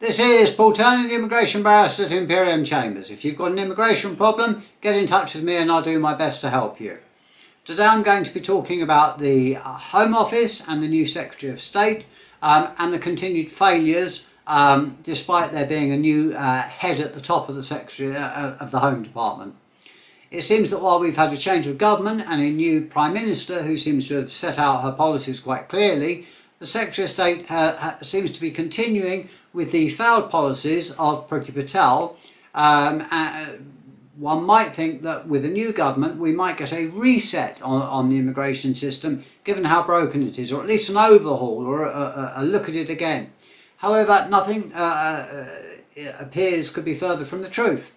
This is Paul Turner, the immigration barrister at Imperium Chambers. If you've got an immigration problem, get in touch with me and I'll do my best to help you. Today I'm going to be talking about the uh, Home Office and the new Secretary of State um, and the continued failures um, despite there being a new uh, head at the top of the Secretary uh, uh of the Home Department. It seems that while we've had a change of government and a new Prime Minister who seems to have set out her policies quite clearly, the Secretary of State uh, seems to be continuing with the failed policies of Priti Patel. Um, uh, one might think that with a new government we might get a reset on, on the immigration system given how broken it is, or at least an overhaul or a, a, a look at it again. However, nothing uh, uh, appears could be further from the truth.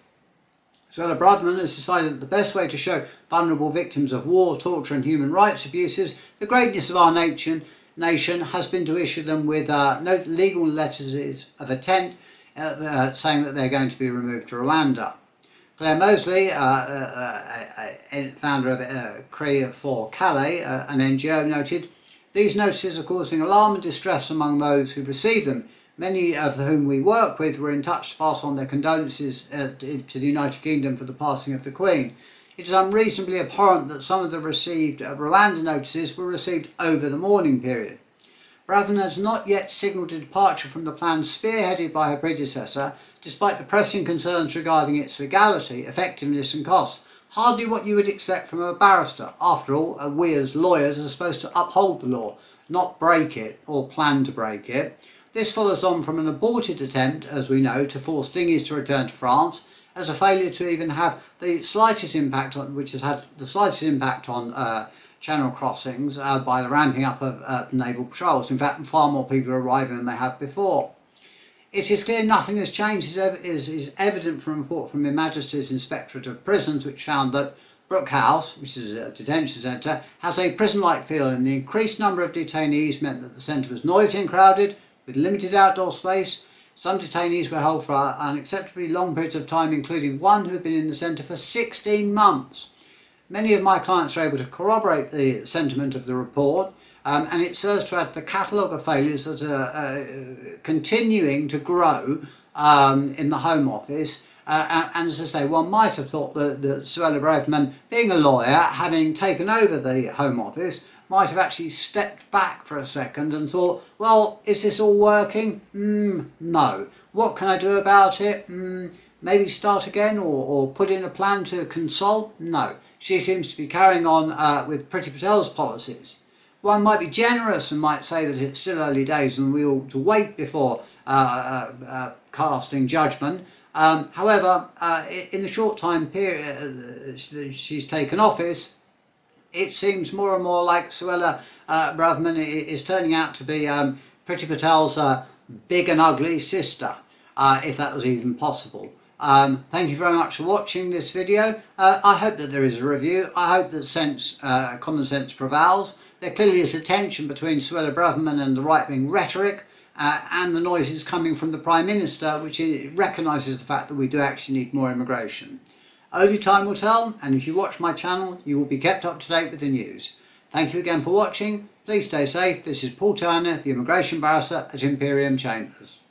Suella Braverman has decided that the best way to show vulnerable victims of war, torture and human rights abuses the greatness of our nation nation has been to issue them with uh, no legal letters of intent uh, uh, saying that they're going to be removed to Rwanda. Clare Moseley, uh, uh, founder of Care4Calais, an NGO, noted, These notices are causing alarm and distress among those who receive them. Many of whom we work with were in touch to pass on their condolences to the United Kingdom for the passing of the Queen. It is unreasonably abhorrent that some of the received uh, Rwanda notices were received over the mourning period. Braverman has not yet signalled a departure from the plan spearheaded by her predecessor, despite the pressing concerns regarding its legality, effectiveness and cost. Hardly what you would expect from a barrister. After all, we as lawyers are supposed to uphold the law, not break it or plan to break it. This follows on from an aborted attempt, as we know, to force dinghies to return to France as a failure to even have the slightest impact on, which has had the slightest impact on uh, channel crossings uh, by the ramping up of uh, naval patrols. In fact, far more people are arriving than they have before. It is clear nothing has changed. It is, is evident from a report from Her Majesty's Inspectorate of Prisons, which found that Brook House, which is a detention centre, has a prison-like feel and the increased number of detainees meant that the centre was noisy and crowded, with limited outdoor space, some detainees were held for unacceptably long periods of time, including one who had been in the centre for 16 months. Many of my clients are able to corroborate the sentiment of the report, um, and it serves to add to the catalogue of failures that are uh, continuing to grow um, in the Home Office. Uh, and as I say, one might have thought that, that Suella Braverman, being a lawyer, having taken over the Home Office, might have actually stepped back for a second and thought, well, is this all working? Mm, no. What can I do about it? Mm, maybe start again or, or put in a plan to consult? No. She seems to be carrying on uh, with Priti Patel's policies. One might be generous and might say that it's still early days and we ought to wait before uh, uh, uh casting judgment. Um, however, uh, in the short time period uh, she's taken office, it seems more and more like Suella uh, Braverman is turning out to be um, Priti Patel's uh, big and ugly sister, uh, if that was even possible. Um, thank you very much for watching this video. Uh, I hope that there is a review. I hope that sense, uh, common sense prevails. There clearly is a tension between Suella Braverman and the right-wing rhetoric uh, and the noises coming from the Prime Minister, which recognises the fact that we do actually need more immigration. Only time will tell, and if you watch my channel, you will be kept up to date with the news. Thank you again for watching. Please stay safe. This is Paul Turner, the Immigration Barrister at Imperium Chambers.